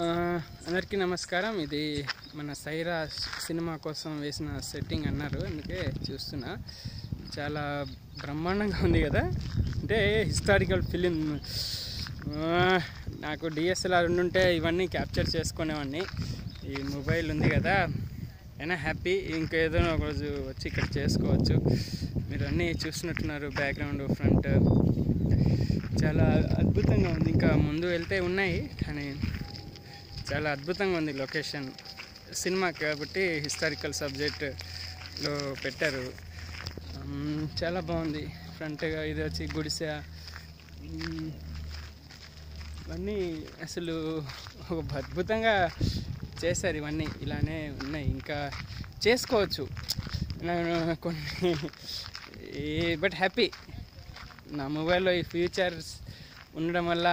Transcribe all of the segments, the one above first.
అందరికీ నమస్కారం. ఇది మన సైరా సినిమా కోసం వేసిన సెట్టింగ్ అన్నారు. అందుకే చూస్తున్నా. చాలా బ్రహ్మాండంగా ఉంది కదా. అంటే హిస్టారికల్ ఫిలిం. నాకు డిఎస్ఎల్ఆర్ ఉండుంటే ఇవన్నీ క్యాప్చర్ చేసుకునేవాడిని ఈ మొబైల్ ఉంది కదా. అయినా హ్యాపీ. ఇంకేదో ఒక రోజు వచ్చి ఇక్కడ చేసుకోవచ్చు. మీరు అన్నీ చూస్తున్నట్టున్నారు బ్యాక్గ్రౌండ్ ఫ్రంట్. చాలా అద్భుతంగా ఉంది. ఇంకా ముందు వెళ్తే ఉన్నాయి కానీ చాలా అద్భుతంగా ఉంది లొకేషన్. సినిమా కాబట్టి హిస్టారికల్ సబ్జెక్ట్లో పెట్టారు. చాలా బాగుంది. ఫ్రంట్గా ఇది వచ్చి గుడిసె. ఇవన్నీ అసలు ఒక అద్భుతంగా చేశారు ఇవన్నీ. ఇలానే ఉన్నాయి. ఇంకా చేసుకోవచ్చు. నేను కొన్ని బట్ హ్యాపీ. నా మొబైల్లో ఈ ఫీచర్స్ ఉండడం వల్ల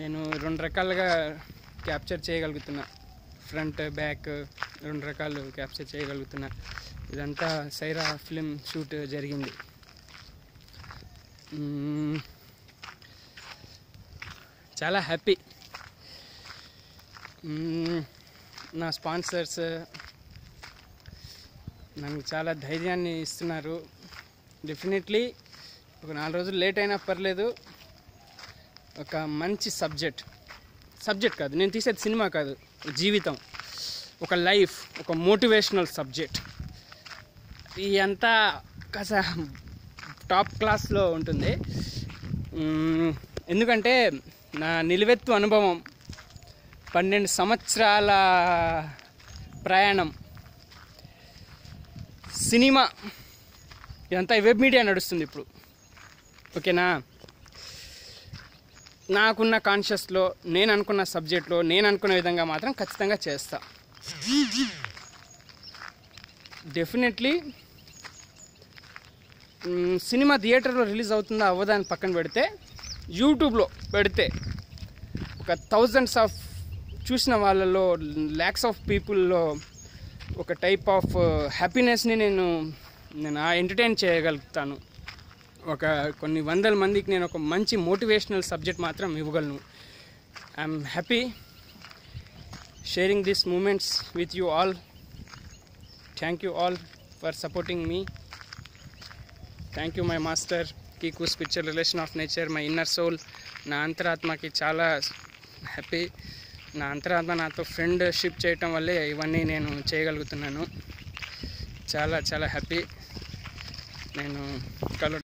నేను రెండు రకాలుగా క్యాప్చర్ చేయగలుగుతున్నా. ఫ్రంట్ బ్యాక్ రెండు రకాలు క్యాప్చర్ చేయగలుగుతున్నా. ఇదంతా సైరా ఫిలిం షూట్ జరిగింది. చాలా హ్యాపీ. నా స్పాన్సర్స్ నాకు చాలా ధైర్యాన్ని ఇస్తున్నారు. డెఫినెట్లీ ఒక నాలుగు రోజులు లేట్ అయినా పర్లేదు. ఒక మంచి సబ్జెక్ట్. సబ్జెక్ట్ కాదు. నేను తీసేది సినిమా కాదు. జీవితం. ఒక లైఫ్ ఒక మోటివేషనల్ సబ్జెక్ట్. ఈ అంతా టాప్ క్లాస్లో ఉంటుంది. ఎందుకంటే నా నిలువెత్తు అనుభవం పన్నెండు సంవత్సరాల ప్రయాణం. సినిమా ఇదంతా వెబ్ మీడియా నడుస్తుంది ఇప్పుడు. ఓకేనా? నాకున్న కాన్షియస్లో నేను అనుకున్న సబ్జెక్ట్లో నేను అనుకున్న విధంగా మాత్రం ఖచ్చితంగా చేస్తా. డెఫినెట్లీ సినిమా థియేటర్లో రిలీజ్ అవుతుందా అవ్వదా అని పక్కన పెడితే యూట్యూబ్లో పెడితే ఒక థౌజండ్స్ ఆఫ్ చూసిన వాళ్ళలో ల్యాక్స్ ఆఫ్ పీపుల్లో ఒక టైప్ ఆఫ్ హ్యాపీనెస్ని నేను నేను ఎంటర్టైన్ చేయగలుగుతాను. ఒక కొన్ని వందల మందికి నేను ఒక మంచి మోటివేషనల్ సబ్జెక్ట్ మాత్రం ఇవ్వగలను. I'm happy sharing this moments with you all thank you all for supporting me thank you my master కీకు spiritual relation of nature my inner soul నా అంతరాత్మకి చాలా హ్యాపీ నా అంతరాత్మ నాతో ఫ్రెండ్షిప్ చేయటం వల్లే ఇవన్నీ నేను చేయగలుగుతున్నాను. చాలా చాలా హ్యాపీ నేను కలు